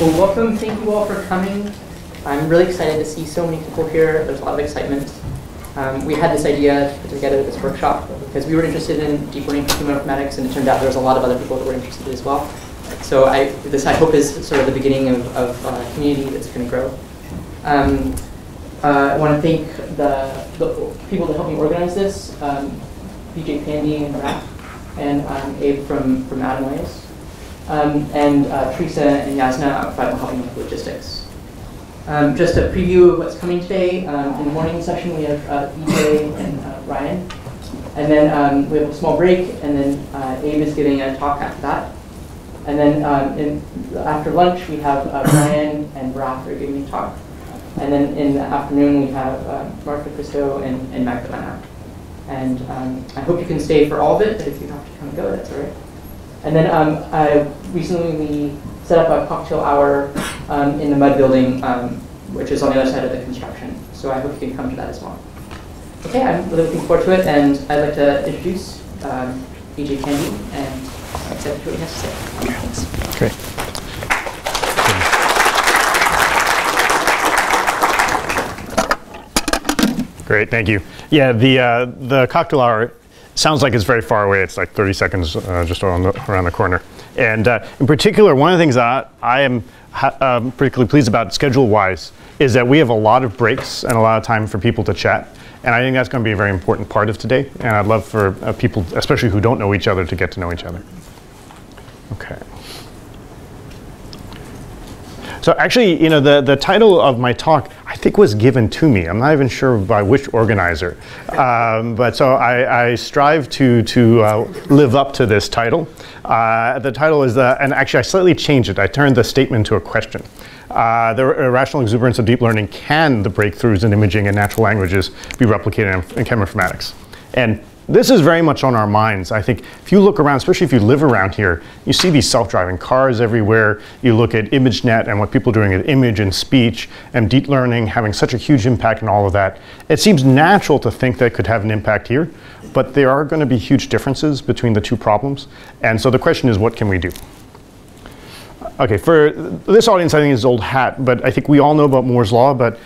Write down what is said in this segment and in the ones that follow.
Well, welcome. Thank you all for coming. I'm really excited to see so many people here. There's a lot of excitement. Um, we had this idea to put together this workshop because we were interested in deep learning human informatics, and it turned out there was a lot of other people that were interested as well. So I, this, I hope, is sort of the beginning of, of a community that's going to grow. Um, uh, I want to thank the, the, people that helped me organize this, um, BJ Pandy and Raph, and um, Abe from, from Atomways, um, and uh, Teresa and Yasna are helping with logistics. Um, just a preview of what's coming today. Um, in the morning session, we have uh, BJ and uh, Ryan. And then um, we have a small break, and then uh, Abe is giving a talk after that. And then um, in, after lunch, we have uh, and Raph are giving a talk. And then in the afternoon, we have uh, Martha Christo and, and Magdalena. And um, I hope you can stay for all of it, but if you have to come and go, that's all right. And then um, I, recently we set up a cocktail hour um, in the Mud Building, um, which is on the other side of the construction. So I hope you can come to that as well. Okay, I'm really looking forward to it, and I'd like to introduce um, BJ Pandy and accept what he has to say. Great. Great, thank you. Yeah, the uh, the cocktail hour sounds like it's very far away. It's like 30 seconds uh, just around the, around the corner. And uh, in particular, one of the things that I am um, particularly pleased about schedule-wise is that we have a lot of breaks and a lot of time for people to chat. And I think that's going to be a very important part of today. And I'd love for uh, people, especially who don't know each other, to get to know each other. Okay. So actually, you know, the, the title of my talk, I think was given to me. I'm not even sure by which organizer. Um, but so I, I, strive to, to uh, live up to this title. Uh, the title is, the, and actually I slightly changed it. I turned the statement to a question. Uh, the irrational exuberance of deep learning, can the breakthroughs in imaging and natural languages be replicated in, in cheminformatics? And this is very much on our minds. I think if you look around, especially if you live around here, you see these self-driving cars everywhere. You look at ImageNet and what people are doing with image and speech and deep learning having such a huge impact on all of that. It seems natural to think that could have an impact here, but there are going to be huge differences between the two problems. And so the question is, what can we do? Okay, for this audience, I think is old hat, but I think we all know about Moore's law. But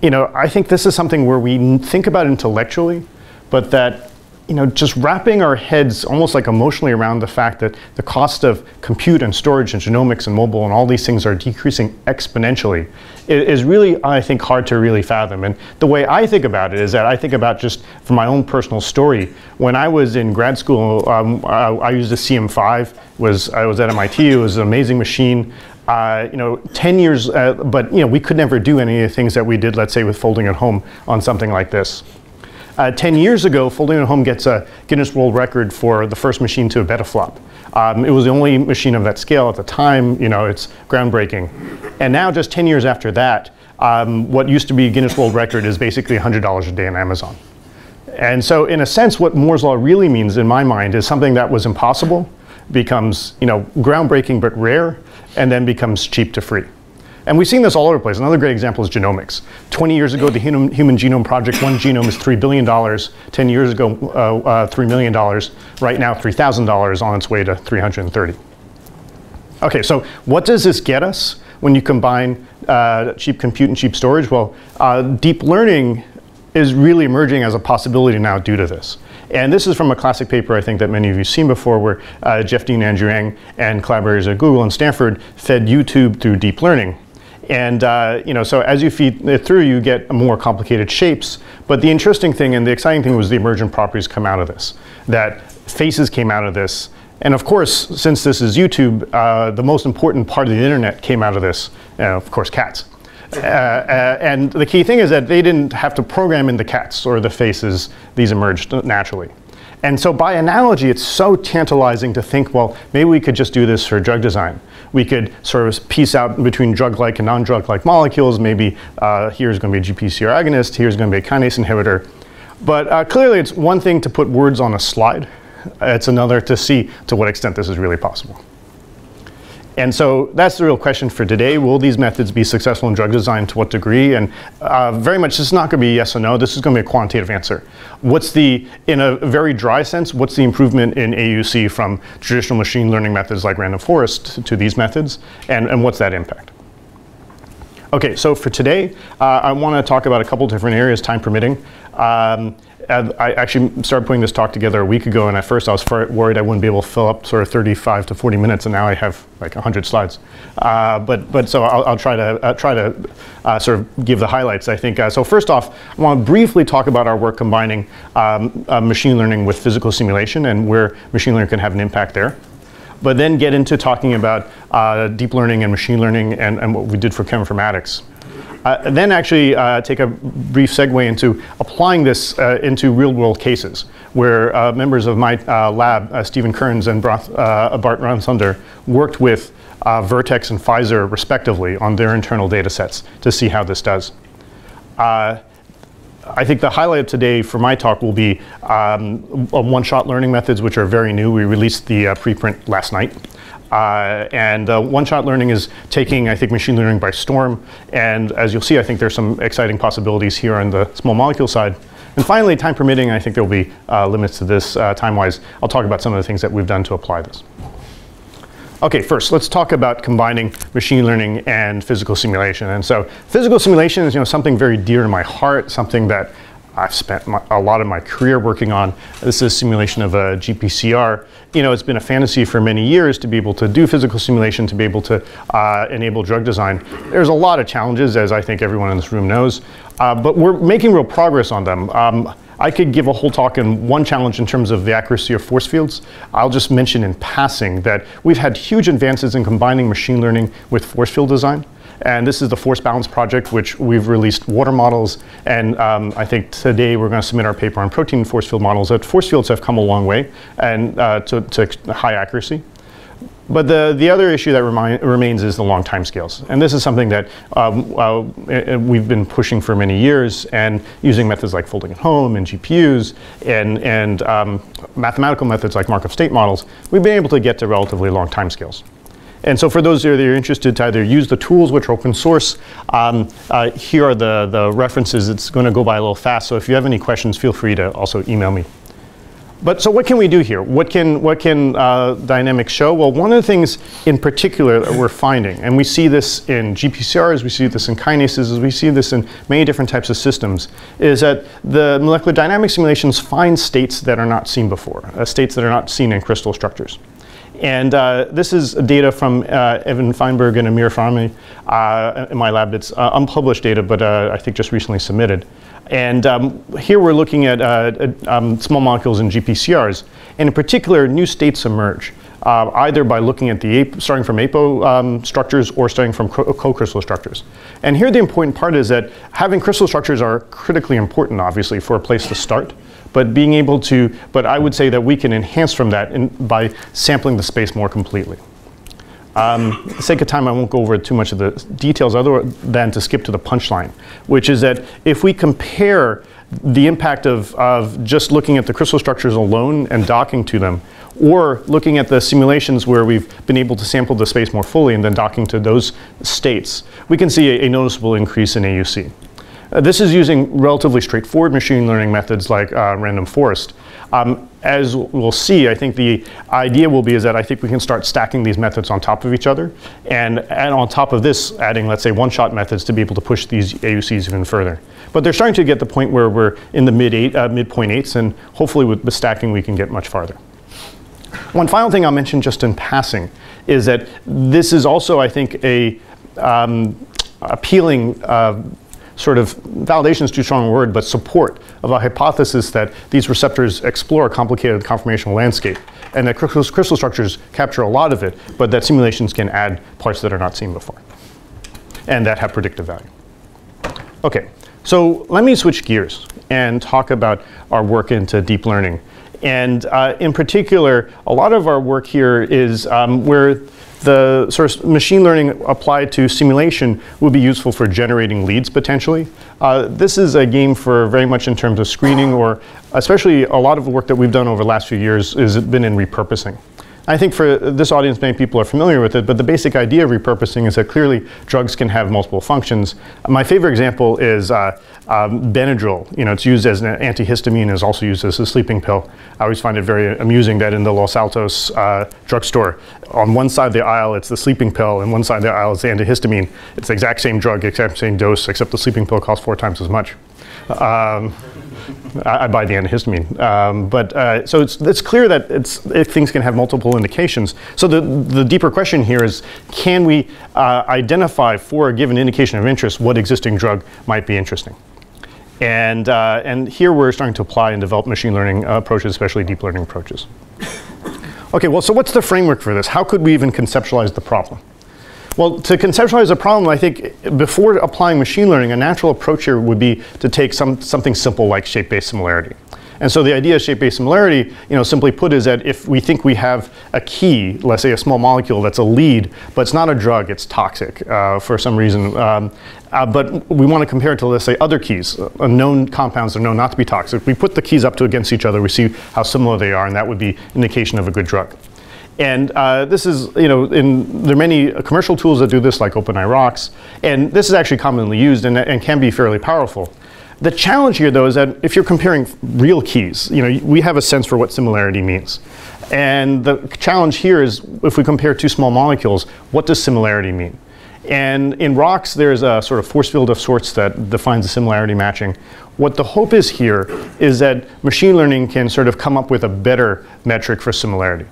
you know, I think this is something where we think about intellectually, but that you know, just wrapping our heads almost like emotionally around the fact that the cost of compute and storage and genomics and mobile and all these things are decreasing exponentially is really, I think, hard to really fathom. And the way I think about it is that I think about just from my own personal story. When I was in grad school, um, I, I, used a CM5. Was I was at MIT. It was an amazing machine. Uh, you know, 10 years, uh, but you know, we could never do any of the things that we did, let's say, with folding at home on something like this. Uh, 10 years ago, Folding at Home gets a Guinness World Record for the first machine to a betaflop. Um, it was the only machine of that scale at the time, you know, it's groundbreaking. And now, just 10 years after that, um, what used to be a Guinness World Record is basically $100 a day on Amazon. And so, in a sense, what Moore's Law really means in my mind is something that was impossible becomes, you know, groundbreaking but rare, and then becomes cheap to free. And we've seen this all over the place. Another great example is genomics. 20 years ago, the Human, Genome Project, one genome is $3 billion. 10 years ago, uh, uh, $3 million. Right now, $3,000 on its way to 330. Okay, so what does this get us when you combine uh, cheap compute and cheap storage? Well, uh, deep learning is really emerging as a possibility now due to this. And this is from a classic paper I think that many of you have seen before where uh, Jeff Dean, Andrew Ng, and collaborators at Google and Stanford fed YouTube through deep learning. And uh, you know, so as you feed it through, you get more complicated shapes. But the interesting thing and the exciting thing was the emergent properties come out of this. That faces came out of this. And of course, since this is YouTube, uh, the most important part of the internet came out of this. Uh, of course, cats. Uh, uh, and the key thing is that they didn't have to program in the cats or the faces. These emerged naturally. And so by analogy, it's so tantalizing to think, well, maybe we could just do this for drug design we could sort of piece out between drug-like and non-drug-like molecules. Maybe uh, here's going to be a GPCR agonist, here's going to be a kinase inhibitor. But uh, clearly, it's one thing to put words on a slide. It's another to see to what extent this is really possible. And so that's the real question for today. Will these methods be successful in drug design to what degree? And uh, very much, this is not going to be yes or no. This is going to be a quantitative answer. What's the, in a very dry sense, what's the improvement in AUC from traditional machine learning methods like random forest to these methods? And, and what's that impact? Okay, so for today, uh, I want to talk about a couple different areas, time permitting. Um, I actually started putting this talk together a week ago, and at first I was worried I wouldn't be able to fill up sort of 35 to 40 minutes, and now I have like 100 slides. Uh, but but so I'll, I'll try to uh, try to uh, sort of give the highlights. I think uh, so. First off, I want to briefly talk about our work combining um, uh, machine learning with physical simulation and where machine learning can have an impact there but then get into talking about uh, deep learning and machine learning and, and what we did for cheminformatics. Uh, then actually uh, take a brief segue into applying this uh, into real world cases where uh, members of my uh, lab, uh, Stephen Kearns and Bart Ramsunder, worked with Vertex and Pfizer respectively on their internal data sets to see how this does. I think the highlight of today for my talk will be um, one-shot learning methods, which are very new. We released the preprint last night. Uh, and uh, one-shot learning is taking, I think, machine learning by storm. And as you'll see, I think there's some exciting possibilities here on the small molecule side. And finally, time permitting, I think there will be uh, limits to this uh, time-wise. I'll talk about some of the things that we've done to apply this. Okay, first, let's talk about combining machine learning and physical simulation. And so physical simulation is you know, something very dear to my heart, something that I've spent my, a lot of my career working on. This is a simulation of a GPCR. You know, it's been a fantasy for many years to be able to do physical simulation, to be able to uh, enable drug design. There's a lot of challenges, as I think everyone in this room knows, uh, but we're making real progress on them. Um, I could give a whole talk on one challenge in terms of the accuracy of force fields. I'll just mention in passing that we've had huge advances in combining machine learning with force field design. And this is the Force Balance Project, which we've released water models. And um, I think today we're going to submit our paper on protein force field models. That force fields have come a long way and uh, to, to high accuracy. But the, the other issue that remains is the long time scales. And this is something that um, uh, we've been pushing for many years and using methods like folding at home and GPUs and, and um, mathematical methods like Markov state models, we've been able to get to relatively long time scales. And so for those that are interested to either use the tools which are open source, um, uh, here are the, the references. It's going to go by a little fast, so if you have any questions, feel free to also email me. But so what can we do here? What can, what can uh, dynamics show? Well, one of the things in particular that we're finding, and we see this in GPCRs, we see this in kinases, we see this in many different types of systems, is that the molecular dynamic simulations find states that are not seen before, uh, states that are not seen in crystal structures. And uh, this is data from uh, Evan Feinberg and Amir Fahmy uh, in my lab. It's uh, unpublished data, but I think just recently submitted. And um, here we're looking at um, small molecules in GPCRs. And in particular, new states emerge. Uh, either by looking at the starting from apo um, structures or starting from co-crystal structures. And here the important part is that having crystal structures are critically important, obviously, for a place to start but being able to, but I would say that we can enhance from that in, by sampling the space more completely. Um, for the sake of time, I won't go over too much of the details other than to skip to the punchline, which is that if we compare the impact of, of just looking at the crystal structures alone and docking to them, or looking at the simulations where we've been able to sample the space more fully and then docking to those states, we can see a, a noticeable increase in AUC. Uh, this is using relatively straightforward machine learning methods like uh, random forest. Um, as we'll see, I think the idea will be is that I think we can start stacking these methods on top of each other, and, and on top of this, adding, let's say, one-shot methods to be able to push these AUCs even further. But they're starting to get the point where we're in the mid eight, uh, mid point eights, and hopefully with the stacking we can get much farther. One final thing I'll mention just in passing is that this is also, I think, a um, appealing uh, sort of validation is too strong a word, but support of a hypothesis that these receptors explore a complicated conformational landscape and that crystal, crystal structures capture a lot of it, but that simulations can add parts that are not seen before and that have predictive value. Okay, so let me switch gears and talk about our work into deep learning. And uh, in particular, a lot of our work here is um, where the sort of machine learning applied to simulation would be useful for generating leads potentially. Uh, this is a game for very much in terms of screening or especially a lot of the work that we've done over the last few years has been in repurposing. I think for this audience, many people are familiar with it, but the basic idea of repurposing is that clearly drugs can have multiple functions. My favorite example is uh, um, Benadryl. You know, it's used as an antihistamine, is also used as a sleeping pill. I always find it very amusing that in the Los Altos uh, drugstore, on one side of the aisle it's the sleeping pill, and one side of the aisle is the antihistamine. It's the exact same drug, exact same dose, except the sleeping pill costs four times as much. Um, I, buy the antihistamine. Um, but uh, so it's, it's clear that it's, things can have multiple indications. So the, the deeper question here is, can we uh, identify for a given indication of interest what existing drug might be interesting? And, uh, and here we're starting to apply and develop machine learning approaches, especially deep learning approaches. Okay, well, so what's the framework for this? How could we even conceptualize the problem? Well, to conceptualize a problem, I think before applying machine learning, a natural approach here would be to take some, something simple like shape-based similarity. And so the idea of shape-based similarity, you know, simply put, is that if we think we have a key, let's say a small molecule that's a lead, but it's not a drug, it's toxic uh, for some reason, um, uh, but we want to compare it to, let's say, other keys, uh, known compounds that are known not to be toxic. We put the keys up to against each other, we see how similar they are, and that would be indication of a good drug. And uh, this is, you know, in, there are many commercial tools that do this, like OpenEye Rocks, and this is actually commonly used and, and can be fairly powerful. The challenge here, though, is that if you're comparing real keys, you know, we have a sense for what similarity means. And the challenge here is if we compare two small molecules, what does similarity mean? And in rocks, there's a sort of force field of sorts that defines the similarity matching. What the hope is here is that machine learning can sort of come up with a better metric for similarity.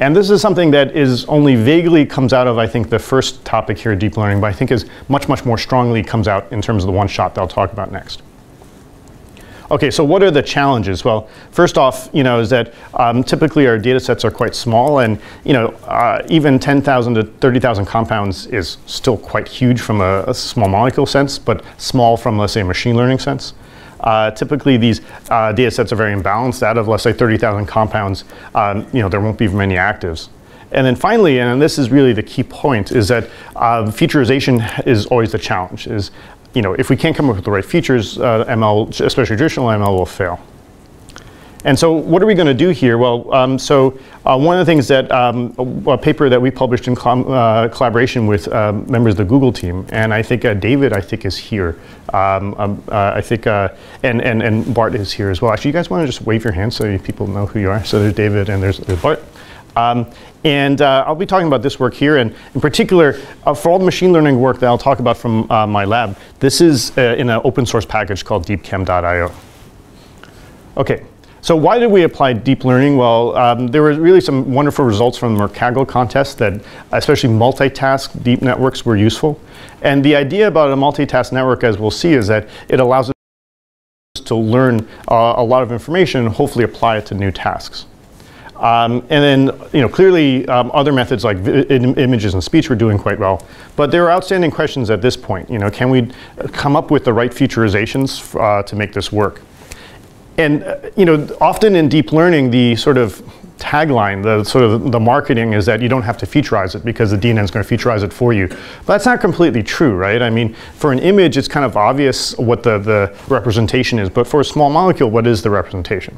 And this is something that is only vaguely comes out of, I think, the first topic here, deep learning, but I think is much, much more strongly comes out in terms of the one shot that I'll talk about next. Okay, so what are the challenges? Well, first off, you know, is that um, typically our data sets are quite small and, you know, uh, even 10,000 to 30,000 compounds is still quite huge from a, a, small molecule sense, but small from, let's say, a machine learning sense. Uh, typically, these uh, data sets are very imbalanced. Out of, let's say, 30,000 compounds, um, you know, there won't be many actives. And then finally, and this is really the key point, is that uh, featurization is always the challenge. Is you know, if we can't come up with the right features, uh, ML, especially traditional ML, will fail. And so what are we going to do here? Well, um, so uh, one of the things that um, a, a, paper that we published in uh, collaboration with uh, members of the Google team, and I think uh, David, I think, is here. Um, um uh, I think, uh, and, and, and Bart is here as well. Actually, you guys want to just wave your hands so people know who you are? So there's David and there's, there's Bart. Um, and uh, I'll be talking about this work here, and in particular, uh, for all the machine learning work that I'll talk about from uh, my lab, this is uh, in an open source package called deepchem.io. Okay, so why did we apply deep learning? Well, um, there were really some wonderful results from the Mercagli contest that especially multitask deep networks were useful. And the idea about a multitask network, as we'll see, is that it allows us to learn uh, a lot of information and hopefully apply it to new tasks. Um, and then, you know, clearly um, other methods like images and speech were doing quite well. But there are outstanding questions at this point. You know, can we come up with the right featurizations uh, to make this work? And, uh, you know, often in deep learning, the sort of tagline, the sort of the marketing is that you don't have to featurize it because the DNN is going to featurize it for you. But that's not completely true, right? I mean, for an image, it's kind of obvious what the, the representation is. But for a small molecule, what is the representation?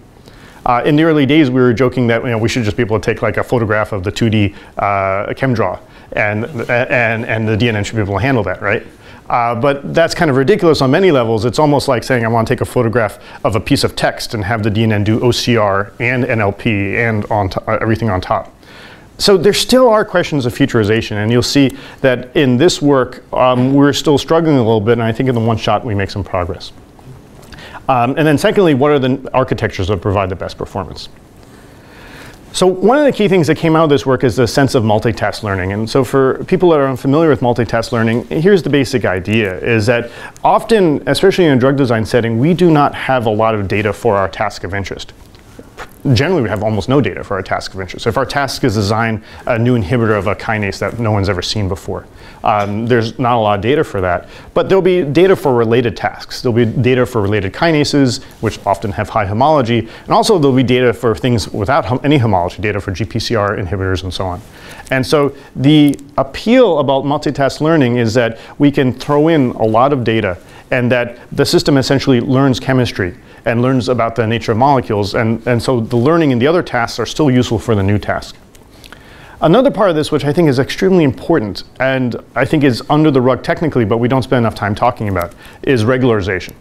Uh, in the early days, we were joking that you know, we should just be able to take like a photograph of the 2D uh, ChemDraw, and, and, and the DNN should be able to handle that, right? Uh, but that's kind of ridiculous on many levels. It's almost like saying I want to take a photograph of a piece of text and have the DNN do OCR and NLP and on uh, everything on top. So there still are questions of futurization, and you'll see that in this work, um, we're still struggling a little bit, and I think in the one shot we make some progress. Um, and then secondly, what are the architectures that provide the best performance? So one of the key things that came out of this work is the sense of multitask learning. And so for people that are unfamiliar with multitask learning, here's the basic idea, is that often, especially in a drug design setting, we do not have a lot of data for our task of interest generally we have almost no data for our task of interest. So if our task is design a new inhibitor of a kinase that no one's ever seen before, um, there's not a lot of data for that. But there'll be data for related tasks. There'll be data for related kinases, which often have high homology, and also there'll be data for things without hom any homology, data for GPCR inhibitors and so on. And so the appeal about multitask learning is that we can throw in a lot of data and that the system essentially learns chemistry and learns about the nature of molecules. And, and so the learning in the other tasks are still useful for the new task. Another part of this, which I think is extremely important, and I think is under the rug technically, but we don't spend enough time talking about, is regularization.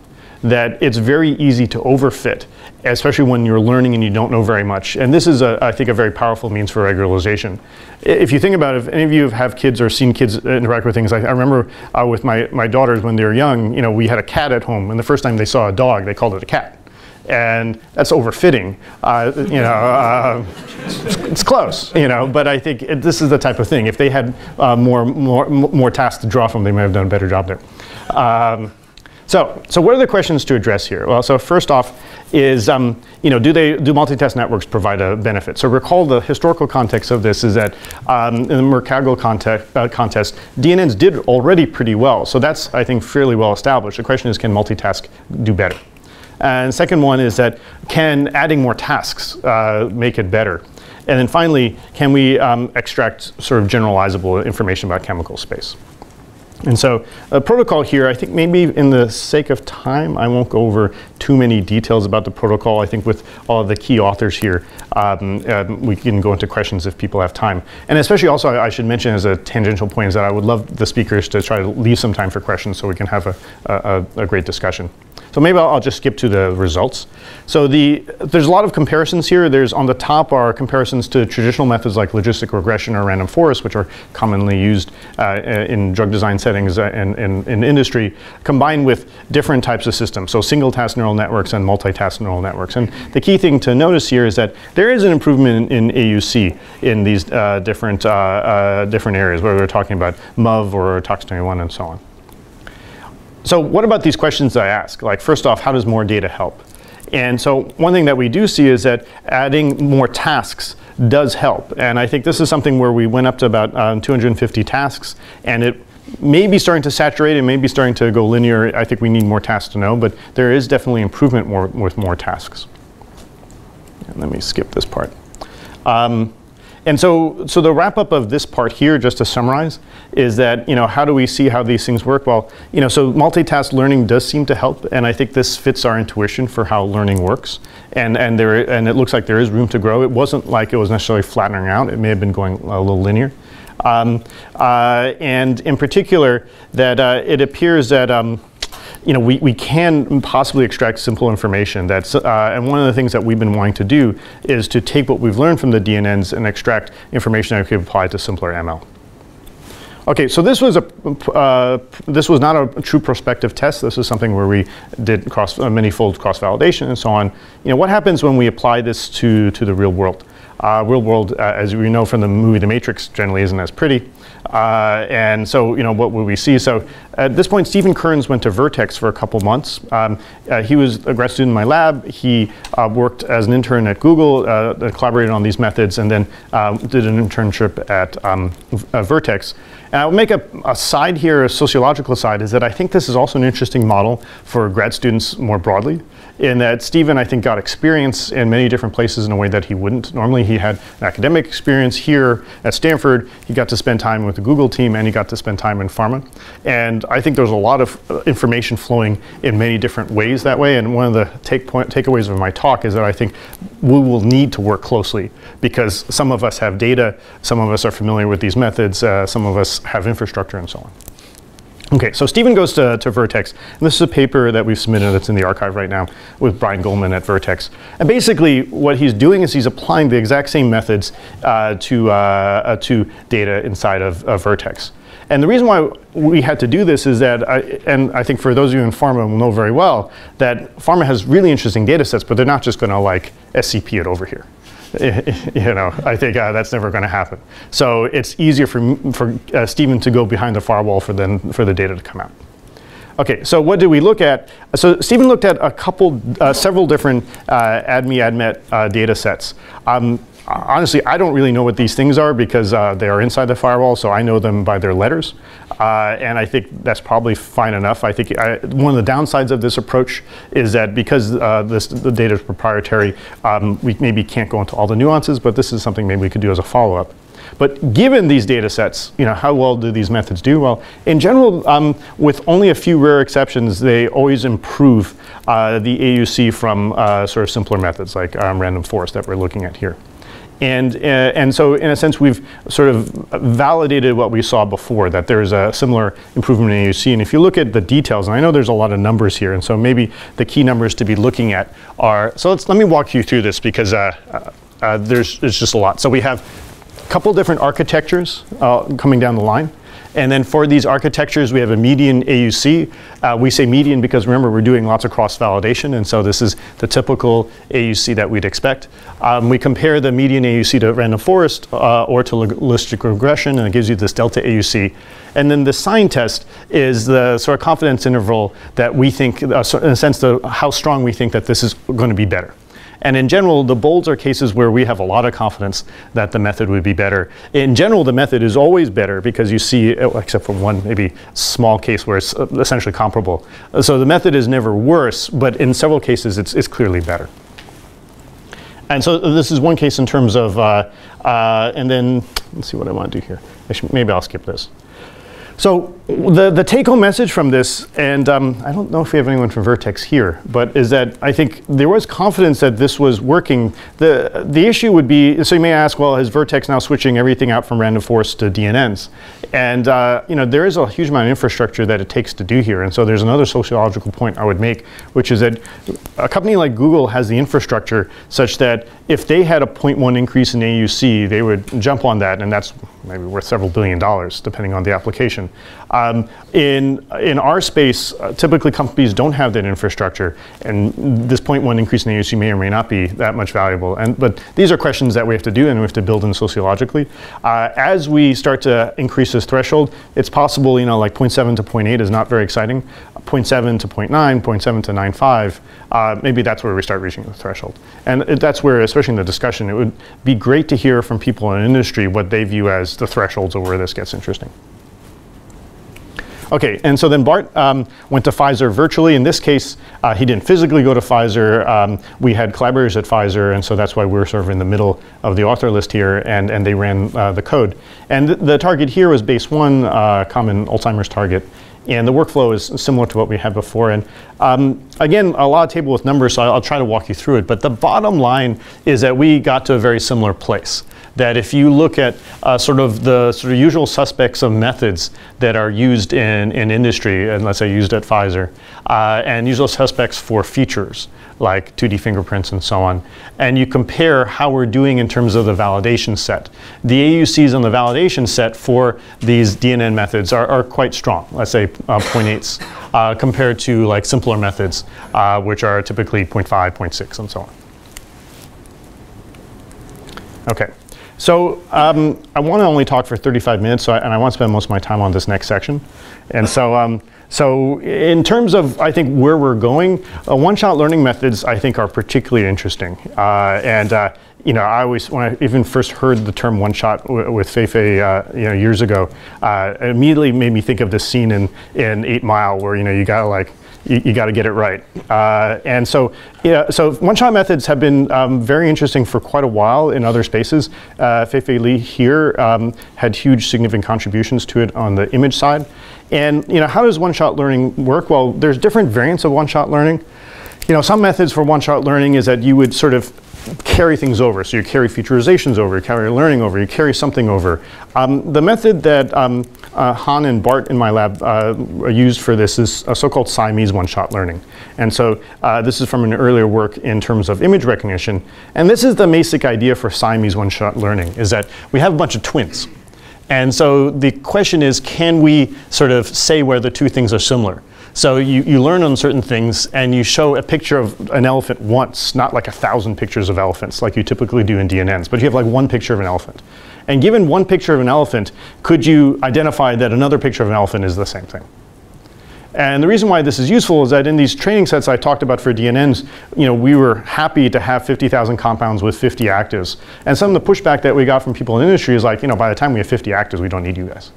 That it's very easy to overfit, especially when you're learning and you don't know very much. And this is, a, I think, a very powerful means for regularization. If you think about it, if any of you have kids or seen kids interact with things, I, I remember uh, with my, my daughters when they were young, you know, we had a cat at home, and the first time they saw a dog, they called it a cat and that's overfitting. Uh, you know, uh, it's close. You know, but I think it, this is the type of thing. If they had uh, more more more tasks to draw from, they might have done a better job there. Um, so, so what are the questions to address here? Well, so first off is, um, you know, do they do multitask networks provide a benefit? So recall the historical context of this is that um, in the Mercalco context, uh, contest, DNNs did already pretty well. So that's, I think, fairly well established. The question is, can multitask do better? And second one is that can adding more tasks uh, make it better? And then finally, can we um, extract sort of generalizable information about chemical space? And so a protocol here, I think maybe in the sake of time, I won't go over too many details about the protocol. I think with all of the key authors here, um, um, we can go into questions if people have time. And especially also, I, I should mention as a tangential point is that I would love the speakers to try to leave some time for questions so we can have a, a, a great discussion. So maybe I'll, I'll, just skip to the results. So the, there's a lot of comparisons here. There's on the top are comparisons to traditional methods like logistic regression or random forest, which are commonly used uh, in drug design settings and in, in, industry, combined with different types of systems. So single task neural networks and multitask neural networks. And the key thing to notice here is that there is an improvement in, in AUC in these uh, different, uh, uh, different areas, whether we're talking about MUV or TOX21 and so on. So what about these questions I ask? Like first off, how does more data help? And so one thing that we do see is that adding more tasks does help. And I think this is something where we went up to about um, 250 tasks and it may be starting to saturate and maybe starting to go linear. I think we need more tasks to know, but there is definitely improvement more, with more tasks. And let me skip this part. Um, and so, so the wrap up of this part here, just to summarize, is that, you know, how do we see how these things work? Well, you know, so multitask learning does seem to help, and I think this fits our intuition for how learning works. And, and, there, and it looks like there is room to grow. It wasn't like it was necessarily flattening out. It may have been going a little linear. Um, uh, and in particular, that uh, it appears that um, you know, we, we can possibly extract simple information. That's, uh, and one of the things that we've been wanting to do is to take what we've learned from the DNNs and extract information that we can apply to simpler ML. Okay, so this was a uh, this was not a true prospective test. This is something where we did cross uh, many-fold cross validation and so on. You know, what happens when we apply this to to the real world? Uh, real world, uh, as we know from the movie The Matrix, generally isn't as pretty. Uh, and so, you know, what would we see? So at this point, Stephen Kearns went to Vertex for a couple months. Um, uh, he was a grad student in my lab. He uh, worked as an intern at Google, uh, collaborated on these methods, and then um, did an internship at um, Vertex. And I'll make a, a, side here, a sociological side, is that I think this is also an interesting model for grad students more broadly in that Stephen, I think, got experience in many different places in a way that he wouldn't. Normally, he had an academic experience here at Stanford. He got to spend time with the Google team, and he got to spend time in pharma. And I think there's a lot of uh, information flowing in many different ways that way. And one of the take point, takeaways of my talk is that I think we will need to work closely because some of us have data, some of us are familiar with these methods, uh, some of us have infrastructure, and so on. Okay, so Stephen goes to, to Vertex. And this is a paper that we've submitted that's in the archive right now with Brian Goldman at Vertex. And basically what he's doing is he's applying the exact same methods uh, to, uh, uh, to data inside of, of, Vertex. And the reason why we had to do this is that, I, and I think for those of you in pharma will know very well, that pharma has really interesting data sets, but they're not just gonna like SCP it over here. you know, I think uh, that's never going to happen. So it's easier for, for uh, Stephen to go behind the firewall for, then, for the data to come out. Okay, so what did we look at? So Stephen looked at a couple, uh, several different uh, ADME, ADMET uh, data sets. Um, honestly, I don't really know what these things are because uh, they are inside the firewall, so I know them by their letters. Uh, and I think that's probably fine enough. I think I, one of the downsides of this approach is that because uh, this, the data is proprietary, um, we maybe can't go into all the nuances, but this is something maybe we could do as a follow-up. But given these data sets, you know, how well do these methods do? Well, in general, um, with only a few rare exceptions, they always improve uh, the AUC from uh, sort of simpler methods like um, random forest that we're looking at here. And, uh, and so in a sense, we've sort of validated what we saw before, that there's a similar improvement in AUC. And if you look at the details, and I know there's a lot of numbers here, and so maybe the key numbers to be looking at are, so let's, let me walk you through this because uh, uh, there's, there's just a lot. So we have a couple different architectures uh, coming down the line. And then for these architectures, we have a median AUC. Uh, we say median because remember, we're doing lots of cross-validation, and so this is the typical AUC that we'd expect. Um, we compare the median AUC to random forest uh, or to logistic regression, and it gives you this delta AUC. And then the sign test is the sort of confidence interval that we think, uh, in a sense, the, how strong we think that this is going to be better. And in general, the bolds are cases where we have a lot of confidence that the method would be better. In general, the method is always better because you see, uh, except for one maybe small case where it's uh, essentially comparable. So the method is never worse, but in several cases, it's, it's clearly better. And so this is one case in terms of, uh, uh, and then let's see what I want to do here. Maybe I'll skip this. So the, the take-home message from this, and um, I don't know if we have anyone from Vertex here, but is that I think there was confidence that this was working. The, the issue would be, so you may ask, well, is Vertex now switching everything out from random forest to DNNs? And uh, you know, there is a huge amount of infrastructure that it takes to do here. And so there's another sociological point I would make, which is that a company like Google has the infrastructure such that if they had a 0.1 increase in AUC, they would jump on that, and that's maybe worth several billion dollars, depending on the application. Um, in, in our space, uh, typically companies don't have that infrastructure, and this 0.1 increase in AUC may or may not be that much valuable. And, but these are questions that we have to do and we have to build in sociologically. Uh, as we start to increase this threshold, it's possible, you know, like 0.7 to 0.8 is not very exciting. 0.7 to 0.9, 0.7 to 9.5, uh, maybe that's where we start reaching the threshold. And that's where, especially in the discussion, it would be great to hear from people in industry what they view as the thresholds of where this gets interesting. Okay, and so then Bart um, went to Pfizer virtually. In this case, uh, he didn't physically go to Pfizer. Um, we had collaborators at Pfizer, and so that's why we're sort of in the middle of the author list here, and, and they ran uh, the code. And th the target here was base one, uh, common Alzheimer's target. And the workflow is similar to what we had before. And um, again, a lot of table with numbers, so I'll, I'll try to walk you through it. But the bottom line is that we got to a very similar place that if you look at uh, sort of the sort of usual suspects of methods that are used in, in industry, and let's say used at Pfizer, uh, and usual suspects for features like 2D fingerprints and so on, and you compare how we're doing in terms of the validation set. The AUCs on the validation set for these DNN methods are, are quite strong, let's say uh, 0.8s, uh, compared to like simpler methods, uh, which are typically 0.5, 0.6, and so on. Okay. So um, I want to only talk for 35 minutes, so I, and I want to spend most of my time on this next section. And so, um, so in terms of, I think, where we're going, uh, one-shot learning methods, I think, are particularly interesting. Uh, and uh, you know, I always, when I even first heard the term one-shot with Feifei, uh, you know, years ago, uh, it immediately made me think of this scene in, in Eight Mile where, you know, you gotta like, you, you got to get it right. Uh, and so, yeah, so one-shot methods have been um, very interesting for quite a while in other spaces. Uh, Feifei Li here um, had huge significant contributions to it on the image side. And you know, how does one-shot learning work? Well, there's different variants of one-shot learning. You know, some methods for one-shot learning is that you would sort of carry things over. So you carry featurizations over, you carry learning over, you carry something over. Um, the method that um, uh, Han and Bart in my lab uh, used for this is a so-called Siamese one-shot learning. And so uh, this is from an earlier work in terms of image recognition. And this is the basic idea for Siamese one-shot learning, is that we have a bunch of twins. And so the question is, can we sort of say where the two things are similar? So you, you learn on certain things and you show a picture of an elephant once, not like a thousand pictures of elephants like you typically do in DNNs, but you have like one picture of an elephant. And given one picture of an elephant, could you identify that another picture of an elephant is the same thing? And the reason why this is useful is that in these training sets I talked about for DNNs, you know, we were happy to have 50,000 compounds with 50 actives. And some of the pushback that we got from people in industry is like, you know, by the time we have 50 actives, we don't need you guys.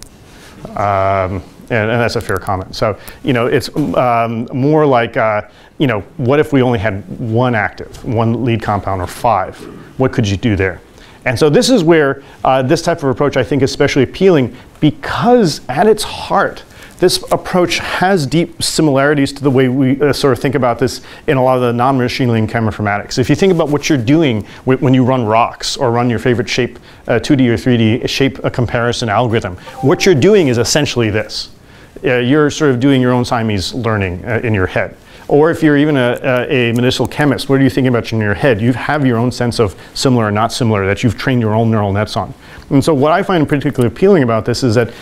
Um, and, and, that's a fair comment. So, you know, it's um, more like, uh, you know, what if we only had one active, one lead compound or five? What could you do there? And so this is where uh, this type of approach I think is especially appealing because at its heart, this approach has deep similarities to the way we uh, sort of think about this in a lot of the non-machine learning cheminformatics. If you think about what you're doing when you run rocks or run your favorite shape, uh, 2D or 3D shape a comparison algorithm, what you're doing is essentially this. Uh, you're sort of doing your own Siamese learning uh, in your head. Or if you're even a, a, a, medicinal chemist, what are you thinking about in your head? You have your own sense of similar or not similar that you've trained your own neural nets on. And so what I find particularly appealing about this is that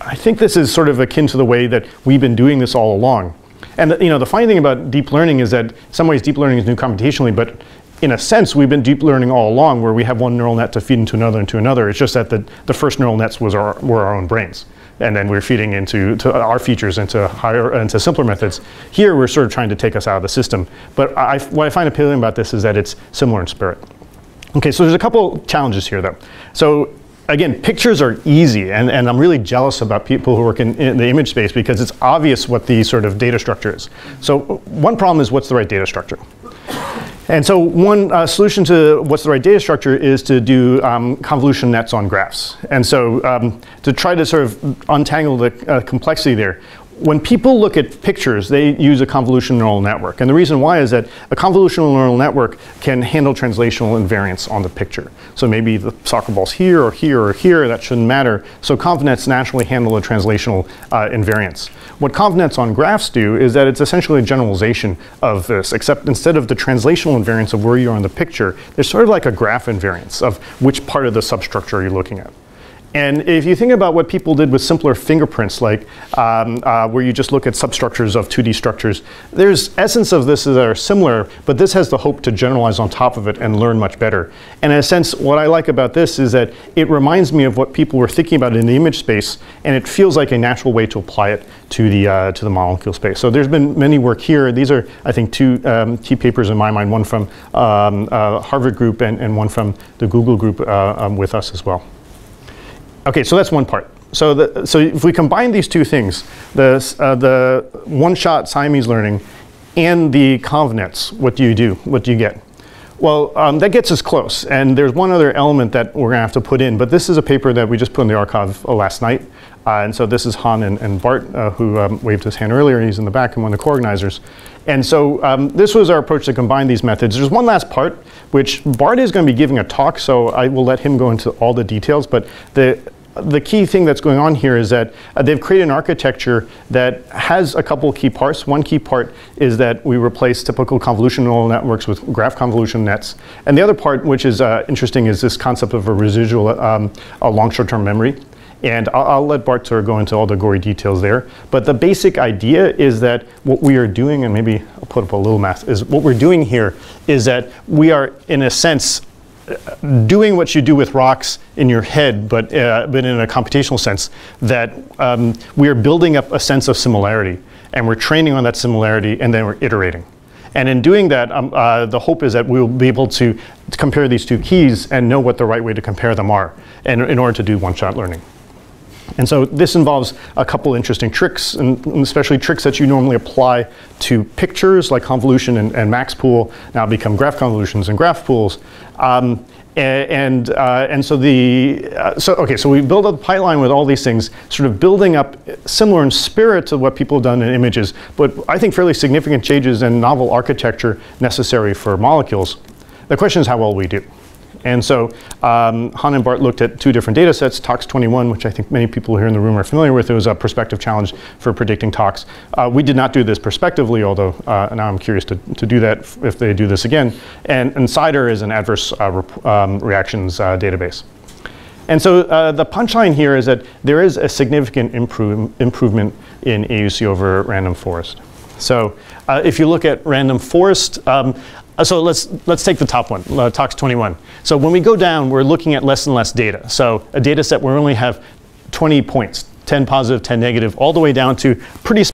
I think this is sort of akin to the way that we've been doing this all along. And the, you know, the funny thing about deep learning is that in some ways deep learning is new computationally, but in a sense, we've been deep learning all along where we have one neural net to feed into another into another. It's just that the, the first neural nets was our, were our own brains and then we're feeding into our features into higher into simpler methods. Here, we're sort of trying to take us out of the system. But I, what I find appealing about this is that it's similar in spirit. Okay, so there's a couple challenges here, though. So again, pictures are easy, and, and I'm really jealous about people who work in, in, the image space because it's obvious what the sort of data structure is. So one problem is what's the right data structure? And so one uh, solution to what's the right data structure is to do um, convolution nets on graphs. And so um, to try to sort of untangle the uh, complexity there, when people look at pictures, they use a convolutional neural network. And the reason why is that a convolutional neural network can handle translational invariance on the picture. So maybe the soccer ball's here or here or here, that shouldn't matter. So ConvNets naturally handle a translational uh, invariance. What ConvNets on graphs do is that it's essentially a generalization of this, except instead of the translational invariance of where you are in the picture, there's sort of like a graph invariance of which part of the substructure you're looking at. And if you think about what people did with simpler fingerprints, like um, uh, where you just look at substructures of 2D structures, there's essence of this that are similar, but this has the hope to generalize on top of it and learn much better. And in a sense, what I like about this is that it reminds me of what people were thinking about in the image space, and it feels like a natural way to apply it to the, uh, to the molecule space. So there's been many work here. These are, I think, two um, key papers in my mind, one from um, uh, Harvard group and, and one from the Google group uh, um, with us as well. Okay, so that's one part. So, the, so if we combine these two things, the, uh, the one-shot Siamese learning and the ConvNets, what do you do? What do you get? Well, um, that gets us close. And there's one other element that we're going to have to put in. But this is a paper that we just put in the archive uh, last night. Uh, and so this is Han and, and Bart, uh, who um, waved his hand earlier. He's in the back and one of the co-organizers. And so um, this was our approach to combine these methods. There's one last part, which Bart is going to be giving a talk, so I will let him go into all the details. But the the key thing that's going on here is that uh, they've created an architecture that has a couple key parts. One key part is that we replace typical convolutional neural networks with graph convolution nets. And the other part, which is uh, interesting, is this concept of a residual, um, a long short-term memory. And I'll, I'll let Bart sort of go into all the gory details there. But the basic idea is that what we are doing, and maybe I'll put up a little math, is what we're doing here is that we are, in a sense, doing what you do with rocks in your head, but, uh, but in a computational sense, that um, we are building up a sense of similarity, and we're training on that similarity, and then we're iterating. And in doing that, um, uh, the hope is that we'll be able to compare these two keys and know what the right way to compare them are, and in order to do one-shot learning. And so this involves a couple interesting tricks, and especially tricks that you normally apply to pictures like convolution and, and max pool now become graph convolutions and graph pools. Um, and uh, and so the uh, so okay so we build up a pipeline with all these things sort of building up similar in spirit to what people have done in images but I think fairly significant changes in novel architecture necessary for molecules the question is how well we do and so um, Han and Bart looked at two different data sets, TOX21, which I think many people here in the room are familiar with. It was a prospective challenge for predicting tox. Uh, we did not do this prospectively, although uh, now I'm curious to, to do that if they do this again. And, and CIDR is an adverse uh, um, reactions uh, database. And so uh, the punchline here is that there is a significant improve, improvement in AUC over random forest. So uh, if you look at random forest, um, uh, so let's, let's take the top one, uh, TOX21. So when we go down, we're looking at less and less data. So a data set where we only have 20 points, 10 positive, 10 negative, all the way down to pretty small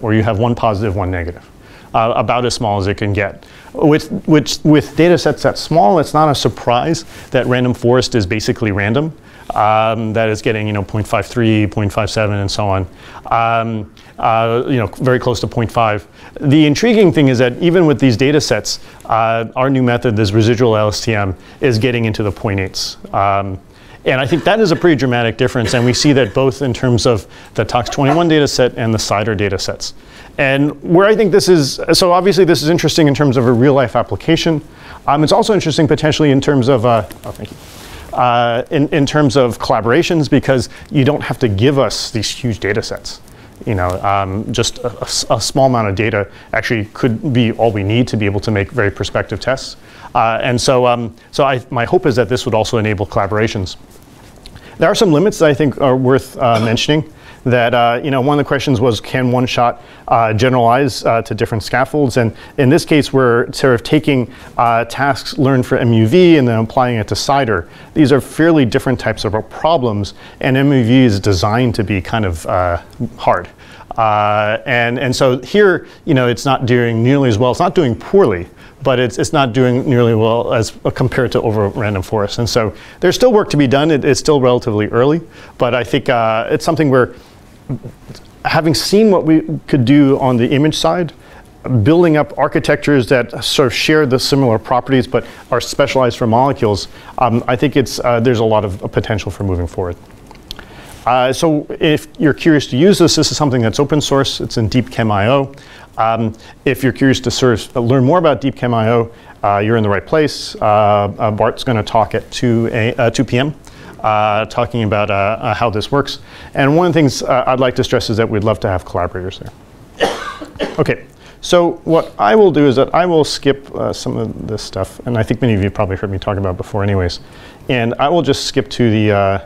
where you have one positive, one negative. Uh, about as small as it can get. With, with, with data sets that small, it's not a surprise that random forest is basically random um, that is getting you know 0.53, 0.57, and so on. Um, uh, you know, very close to 0.5. The intriguing thing is that even with these data sets, uh, our new method, this residual LSTM, is getting into the 0.8s. Um, And I think that is a pretty dramatic difference, and we see that both in terms of the TOX21 data set and the CIDR data sets. And where I think this is, so obviously this is interesting in terms of a real life application. Um, it's also interesting potentially in terms of, uh, oh, thank you. Uh, in, in terms of collaborations because you don't have to give us these huge data sets. You know, um, just a, a, a, small amount of data actually could be all we need to be able to make very prospective tests. Uh, and so, um, so I, my hope is that this would also enable collaborations. There are some limits that I think are worth uh, mentioning that, uh, you know, one of the questions was, can one shot uh, generalize uh, to different scaffolds? And in this case, we're sort of taking uh, tasks learned for MUV and then applying it to CIDR. These are fairly different types of problems, and MUV is designed to be kind of uh, hard. Uh, and, and so here, you know, it's not doing nearly as well. It's not doing poorly, but it's, it's not doing nearly well as uh, compared to over random forest. And so there's still work to be done. It, it's still relatively early, but I think uh, it's something where having seen what we could do on the image side, building up architectures that sort of share the similar properties but are specialized for molecules, um, I think it's, uh, there's a lot of potential for moving forward. Uh, so if you're curious to use this, this is something that's open source. It's in DeepChem.io. Um, if you're curious to sort of learn more about DeepChem.io, uh, you're in the right place. Uh, uh Bart's going to talk at 2, a, uh, 2 p.m. Uh, talking about how this works. And one of the things I'd like to stress is that we'd love to have collaborators there. okay, so what I will do is that I will skip some of this stuff, and I think many of you probably heard me talk about before anyways. And I will just skip to the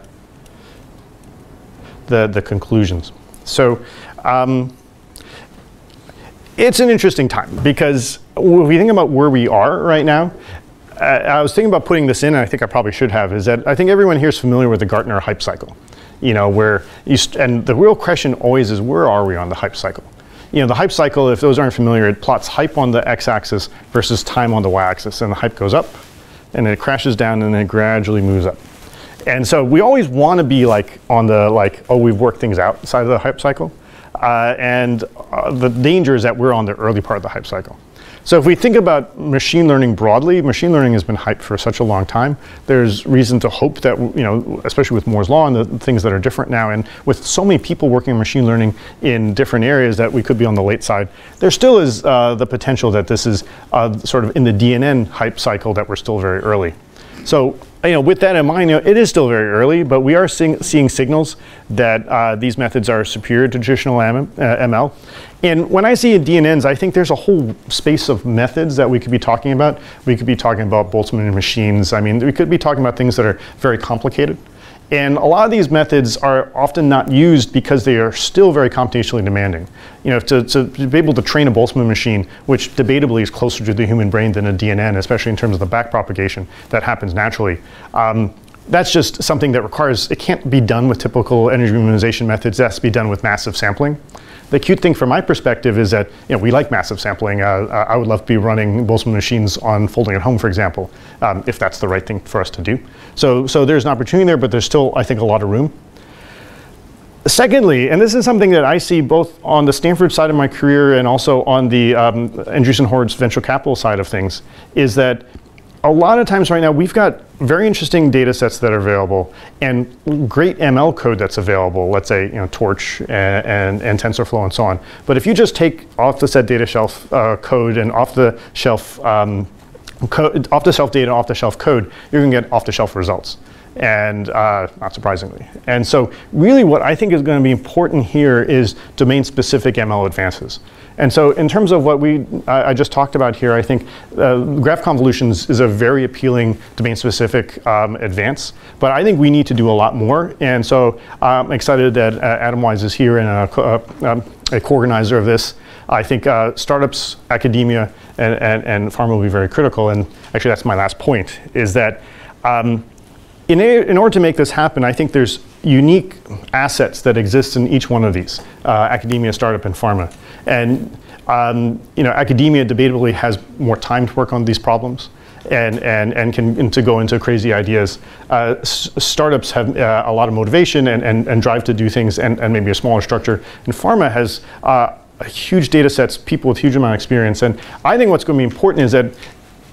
the, the conclusions. So um, it's an interesting time because if we think about where we are right now, uh, I was thinking about putting this in, and I think I probably should have, is that I think everyone here is familiar with the Gartner hype cycle. You know, where you, and the real question always is, where are we on the hype cycle? You know, the hype cycle, if those aren't familiar, it plots hype on the x-axis versus time on the y-axis, and the hype goes up, and then it crashes down, and then it gradually moves up. And so we always want to be like on the like, oh, we've worked things out side of the hype cycle. Uh, and uh, the danger is that we're on the early part of the hype cycle. So if we think about machine learning broadly, machine learning has been hyped for such a long time. There's reason to hope that, you know, especially with Moore's law and the things that are different now, and with so many people working in machine learning in different areas that we could be on the late side, there still is uh, the potential that this is uh, sort of in the DNN hype cycle that we're still very early. So you know, with that in mind, you know, it is still very early, but we are seeing, seeing signals that uh, these methods are superior to traditional M uh, ML. And when I see DNNs, I think there's a whole space of methods that we could be talking about. We could be talking about Boltzmann machines. I mean, we could be talking about things that are very complicated. And a lot of these methods are often not used because they are still very computationally demanding. You know, to, to be able to train a Boltzmann machine, which debatably is closer to the human brain than a DNN, especially in terms of the backpropagation that happens naturally, um, that's just something that requires, it can't be done with typical energy minimization methods, it has to be done with massive sampling. The cute thing from my perspective is that you know, we like massive sampling. Uh, uh, I would love to be running Boltzmann machines on folding at home, for example, um, if that's the right thing for us to do. So, so there's an opportunity there, but there's still, I think, a lot of room. Secondly, and this is something that I see both on the Stanford side of my career and also on the um, Andreessen Horowitz venture capital side of things, is that a lot of times right now we've got very interesting data sets that are available and great ML code that's available, let's say you know, Torch and, and, and TensorFlow and so on. But if you just take off the set data shelf uh, code and off the shelf um, off the shelf data, off the shelf code, you're gonna get off the shelf results and uh, not surprisingly. And so really what I think is going to be important here is domain-specific ML advances. And so in terms of what we I, I just talked about here, I think uh, graph convolutions is a very appealing domain-specific um, advance, but I think we need to do a lot more. And so I'm excited that uh, Adam Wise is here and a, uh, um, a co-organizer of this. I think uh, startups, academia, and, and, and pharma will be very critical. And actually that's my last point, is that um, in, a, in order to make this happen, I think there's unique assets that exist in each one of these, uh, academia, startup, and pharma. And um, you know, academia debatably has more time to work on these problems and, and, and can and to go into crazy ideas. Uh, startups have uh, a lot of motivation and, and, and drive to do things and, and maybe a smaller structure. And pharma has uh, huge data sets, people with huge amount of experience. And I think what's going to be important is that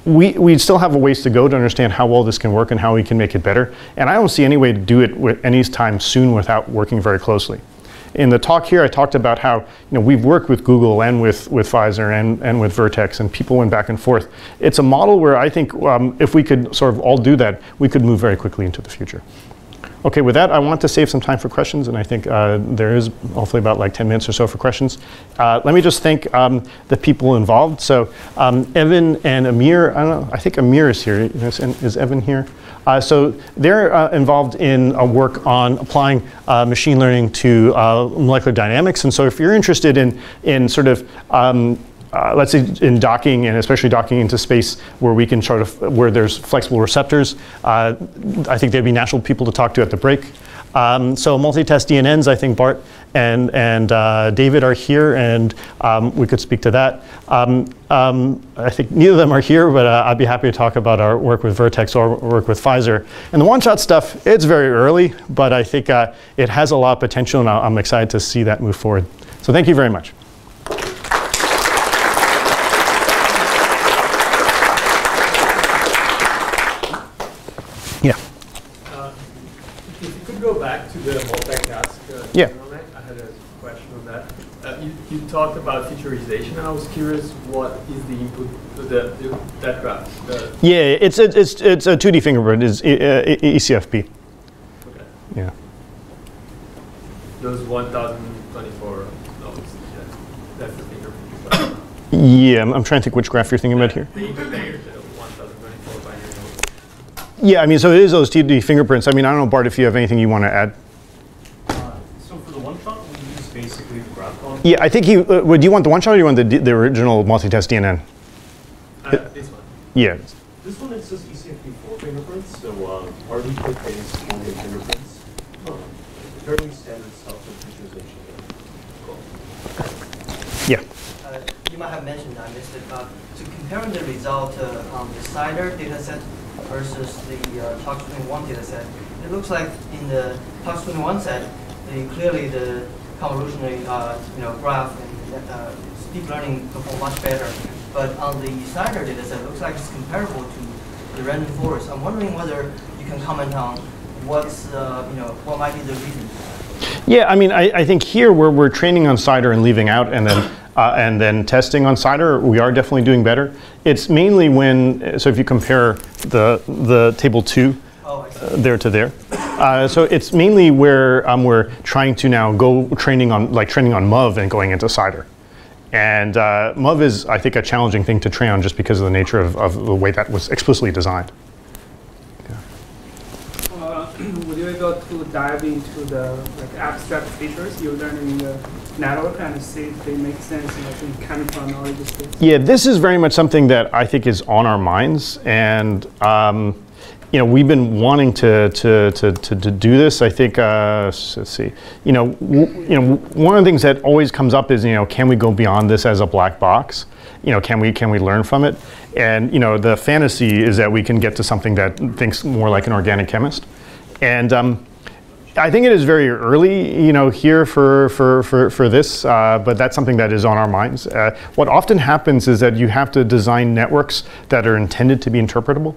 we, we still have a ways to go to understand how well this can work and how we can make it better. And I don't see any way to do it any time soon without working very closely. In the talk here, I talked about how you know, we've worked with Google and with, with Pfizer and, and with Vertex, and people went back and forth. It's a model where I think um, if we could sort of all do that, we could move very quickly into the future. Okay, with that, I want to save some time for questions, and I think uh, there is hopefully about like 10 minutes or so for questions. Uh, let me just thank um, the people involved. So um, Evan and Amir, I don't know, I think Amir is here. Is, is Evan here? Uh, so they're uh, involved in a work on applying uh, machine learning to uh, molecular dynamics. And so if you're interested in, in sort of um, uh, let's say in docking and especially docking into space where we can sort of where there's flexible receptors uh, i think they'd be natural people to talk to at the break um, so multi-test DNNs, I think Bart and, and uh, David are here, and um, we could speak to that. Um, um I think neither of them are here, but uh, I'd be happy to talk about our work with Vertex or work with Pfizer. And the one-shot stuff, it's very early, but I think uh, it has a lot of potential, and I'm excited to see that move forward. So thank you very much. the multitask uh, yeah. I had a question on that. Uh, you, you talked about featureization. And I was curious, what is the input to the, the that graph? The yeah, it's a, it's it's a 2D fingerprint. Is uh, ECFP. Okay. Yeah. Those 1,024 nodes. Yeah, that's the fingerprint. yeah, I'm, I'm, trying to think which graph you're thinking about here. Yeah, I mean, so it is those 2D fingerprints. I mean, I don't know, Bart, if you have anything you want to add. Yeah, I think you. Uh, do you want the one shot or do you want the, the original multi-test DNN? Uh, this one. Yeah. This one it just ECFP4 fingerprints, so um, RV based 20 fingerprints. Oh. Fairly standard stuff for featureization. Cool. Yeah. Uh, you might have mentioned, I missed it, but to comparing the result uh, on the CIDR dataset versus the uh, TOX21 dataset, it looks like in the TOX21 set, the, clearly the convolutionary uh, you know, graph and uh, deep learning perform much better. But on the CIDR data set, it looks like it's comparable to the random forest. I'm wondering whether you can comment on what's, uh, you know, what might be the reason. Yeah, I mean, I, I think here where we're training on CIDR and leaving out and then uh, and then testing on CIDR, we are definitely doing better. It's mainly when, so if you compare the, the table two uh, there to there, uh, so it's mainly where um, we're trying to now go training on like training on MUV and going into CIDR. And uh, MUV is, I think, a challenging thing to train on just because of the nature of, of the way that was explicitly designed. Yeah. Uh, would you able to dive into the like abstract features you learned in the network and see if they make sense in, like, in chemical knowledge? Yeah, this is very much something that I think is on our minds. And um, you know, we've been wanting to, to, to, to, to do this. I think, uh, let's see, you know, you know, one of the things that always comes up is, you know, can we go beyond this as a black box? You know, can we, can we learn from it? And, you know, the fantasy is that we can get to something that thinks more like an organic chemist. And um, I think it is very early, you know, here for, for, for, for this, uh, but that's something that is on our minds. Uh, what often happens is that you have to design networks that are intended to be interpretable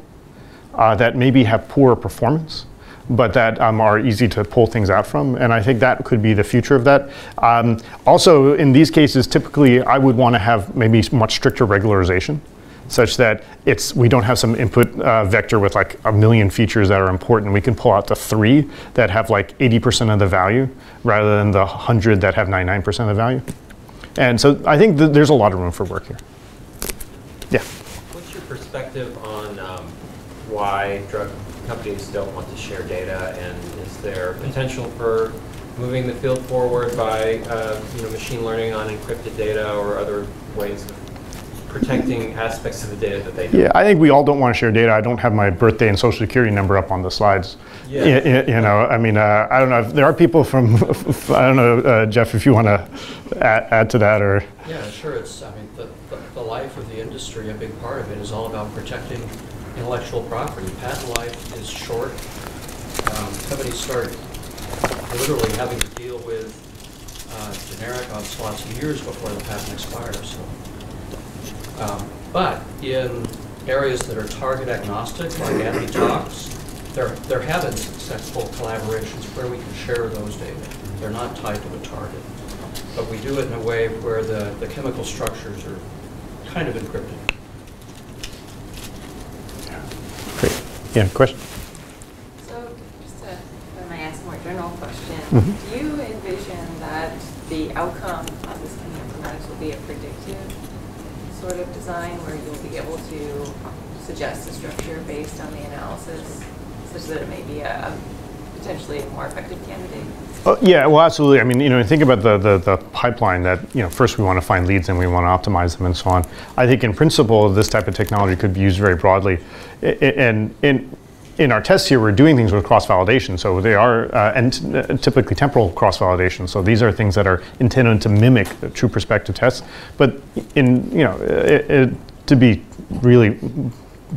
uh, that maybe have poor performance but that um, are easy to pull things out from. And I think that could be the future of that. Um, also, in these cases, typically I would want to have maybe much stricter regularization such that it's we don't have some input uh, vector with like a million features that are important. We can pull out the three that have like 80% of the value rather than the 100 that have 99% of the value. And so I think th there's a lot of room for work here. Yeah. What's your perspective why drug companies don't want to share data, and is there potential for moving the field forward by uh, you know, machine learning on encrypted data or other ways of protecting aspects of the data that they Yeah, I think we all don't want to share data. I don't have my birthday and social security number up on the slides. Yeah. You, you know, I mean, uh, I don't know if there are people from, I don't know, uh, Jeff, if you want to add, add, to that or. Yeah, sure. It's, I mean, the, the, the life of the industry, a big part of it is all about protecting intellectual property. Patent life is short. Um, companies start literally having to deal with uh, generic onslaughts years before the patent expires. Um, but in areas that are target agnostic, like anti-tox, there, there have been successful collaborations where we can share those data. They're not tied to a target. But we do it in a way where the, the chemical structures are kind of encrypted. Great. Yeah, question? So just to, if I ask a more general question, Mhm. do you envision that the outcome of this kind of informatics will be a predictive sort of design where you'll be able to suggest a structure based on the analysis such that it may be a a potentially a more effective candidate? Oh, yeah, well, absolutely. I mean, you know, think about the, the, the pipeline that, you know, first we want to find leads and we want to optimize them and so on. I think in principle, this type of technology could be used very broadly. And in, in our tests here, we're doing things with cross-validation. So they are, uh, and t- uh, typically temporal cross-validation. So these are things that are intended to mimic the true perspective tests. But in, you know, it, it, to be really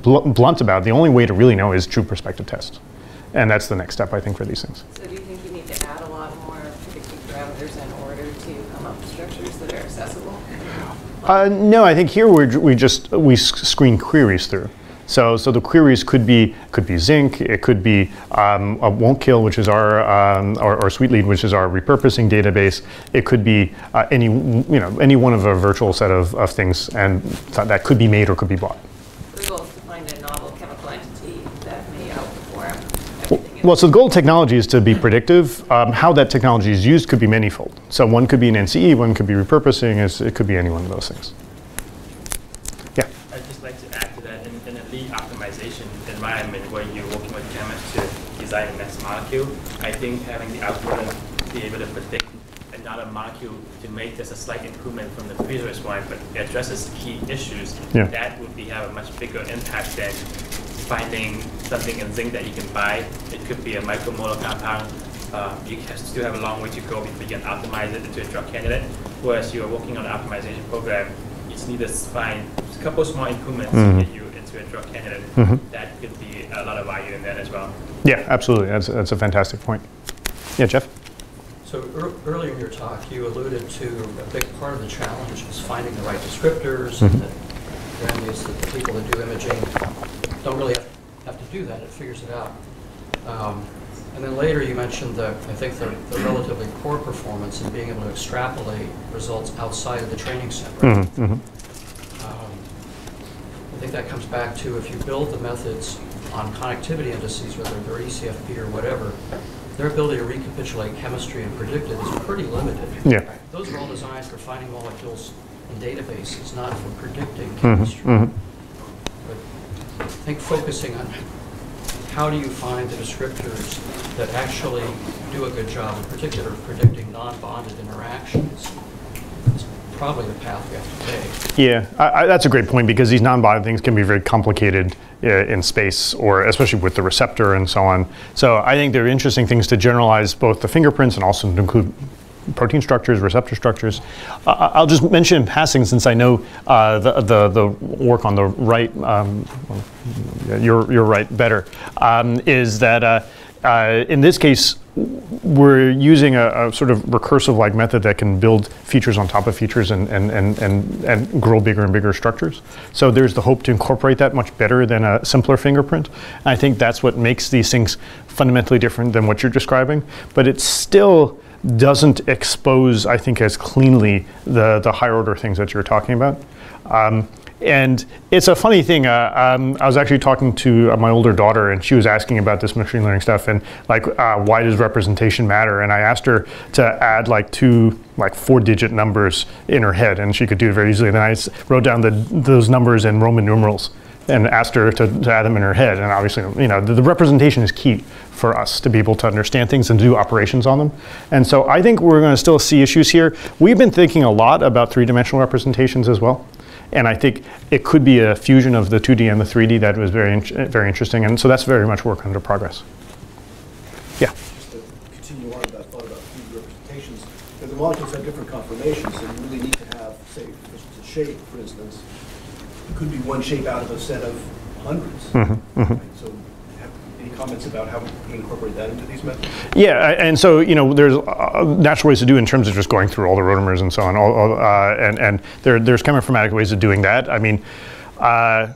bl- blunt about it, the only way to really know is true perspective tests. And that's the next step, I think, for these things. So do you think you need to add a lot more predictive parameters in order to come up with structures that are accessible? Uh, no, I think here we're, we just we screen queries through. So, so the queries could be could be zinc, it could be um, a won't kill, which is our um, or, or sweet lead, which is our repurposing database. It could be uh, any you know any one of a virtual set of, of things, and th- that could be made or could be bought. The goal is to find a novel chemical entity that may outperform everything Well, so the goal of technology is to be predictive. Um, how that technology is used could be manifold. So one could be an NCE, one could be repurposing. It could be any one of those things. Yeah. I'd just like to add to that, in, in a lead optimization environment where you're working with chemists to design the next molecule, I think having the algorithm be able to predict another molecule to make just a slight improvement from the previous one, but it addresses key issues, Yeah. that would be have a much bigger impact than finding something in zinc that you can buy. It could be a micromolar compound. Uh, you still have a long way to go before you can optimize it into a drug candidate. Whereas you're working on an optimization program, you just need to find a couple small improvements Mhm. to get you into a drug candidate. Mhm. That could be a lot of value in that as well. Yeah, absolutely. That's, that's a fantastic point. Yeah, Jeff? So ear- earlier in your talk, you alluded to a big part of the challenge is finding the right descriptors, and Mhm. that Randy is that the people that do imaging don't really have, have to do that, it figures it out. Um, And then later you mentioned the, I think the, the relatively poor performance in being able to extrapolate results outside of the training set, right? Mm-hmm, mm-hmm. I think that comes back to if you build the methods on connectivity indices, whether they're ECFP or whatever, their ability to recapitulate chemistry and predict it is pretty limited. Yeah. Those are all designed for finding molecules in databases, not for predicting Mhm, chemistry. mhm. But I think focusing on how do you find the descriptors that actually do a good job, in particular of predicting non-bonded interactions, probably the path we have to take. Yeah, I, I, that's a great point because these non-bonded things can be very complicated uh, in space, or especially with the receptor and so on. So I think they're interesting things to generalize both the fingerprints and also to include protein structures, receptor structures. Uh, I'll just mention in passing, since I know uh, the, the the work on the right, um, well, you're you're right better, um, is that. Uh, uh, in this case, we're using a, a sort of recursive-like method that can build features on top of features and, and, and, and, and grow bigger and bigger structures. So there's the hope to incorporate that much better than a simpler fingerprint. And I think that's what makes these things fundamentally different than what you're describing. But it still doesn't expose, I think, as cleanly the, the higher order things that you're talking about. Um, and it's a funny thing. Uh, um, I was actually talking to uh, my older daughter, and she was asking about this machine learning stuff, and like, uh, why does representation matter? And I asked her to add like two, like four-digit numbers in her head, and she could do it very easily. Then I wrote down the, those numbers in Roman numerals and asked her to, to add them in her head. And obviously, you know, the, the representation is key for us to be able to understand things and do operations on them. And so I think we're going to still see issues here. We've been thinking a lot about three-dimensional representations as well. And I think it could be a fusion of the 2D and the 3D that was very, in- very interesting. And so that's very much work under progress. Yeah. just to continue on that thought about 3D representations, because the molecules have different conformations, so you really need to have, say, a shape, for instance, it could be one shape out of a set of 100s Mhm, mhm. Right, So, have any comments about how we incorporate that into these methods? Yeah, and so you know, there's uh, natural ways to do in terms of just going through all the rotamers and so on. All, all, uh, and and there, there's chemoinformatic ways of doing that. I mean, uh,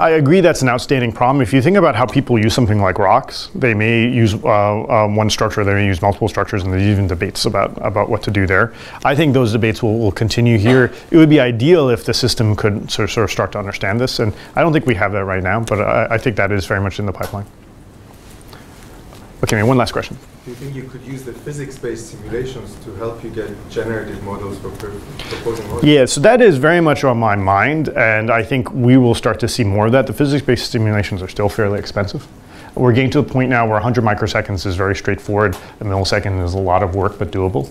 I agree that's an outstanding problem. If you think about how people use something like rocks, they may use uh, um, one structure, they may use multiple structures, and there's even debates about, about what to do there. I think those debates will, will continue here. It would be ideal if the system could sort of, sort of start to understand this, and I don't think we have that right now, but I, I think that is very much in the pipeline. Okay, one last question. Do you think you could use the physics-based simulations to help you get generative models for proposing models? Yeah, so that is very much on my mind, and I think we will start to see more of that. The physics-based simulations are still fairly expensive. We're getting to the point now where 100 microseconds is very straightforward. A millisecond is a lot of work, but doable.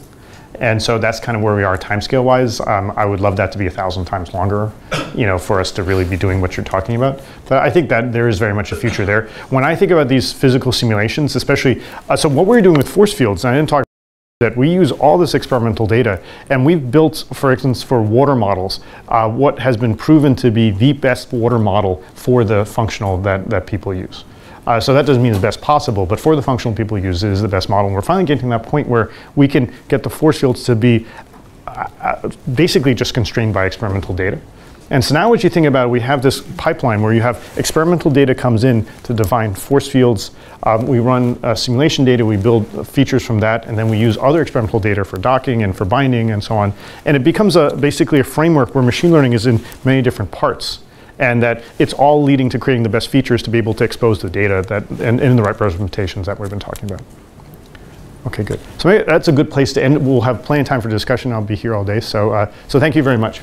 And so that's kind of where we are timescale wise. Um, I would love that to be a thousand times longer, you know, for us to really be doing what you're talking about. But I think that there is very much a future there. When I think about these physical simulations, especially, uh, so what we're doing with force fields, and I didn't talk that we use all this experimental data and we've built, for instance, for water models, uh, what has been proven to be the best water model for the functional that, that people use. Uh, so that doesn't mean it's best possible, but for the functional people use, it is the best model. And we're finally getting to that point where we can get the force fields to be uh, uh, basically just constrained by experimental data. And so now what you think about, we have this pipeline where you have experimental data comes in to define force fields. Um, we run uh, simulation data, we build uh, features from that, and then we use other experimental data for docking and for binding and so on. And it becomes a, basically a framework where machine learning is in many different parts and that it's all leading to creating the best features to be able to expose the data that and, in the right representations that we've been talking about. Okay, good. So that's a good place to end. We'll have plenty of time for discussion. I'll be here all day. So, uh, so thank you very much.